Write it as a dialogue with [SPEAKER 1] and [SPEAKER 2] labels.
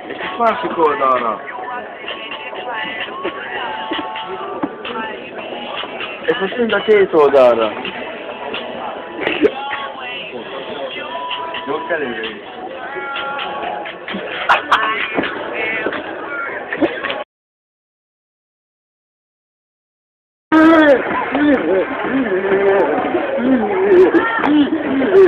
[SPEAKER 1] It's classical, Donna. E facendo da teto, Dara. Non cadere. Mm-hmm.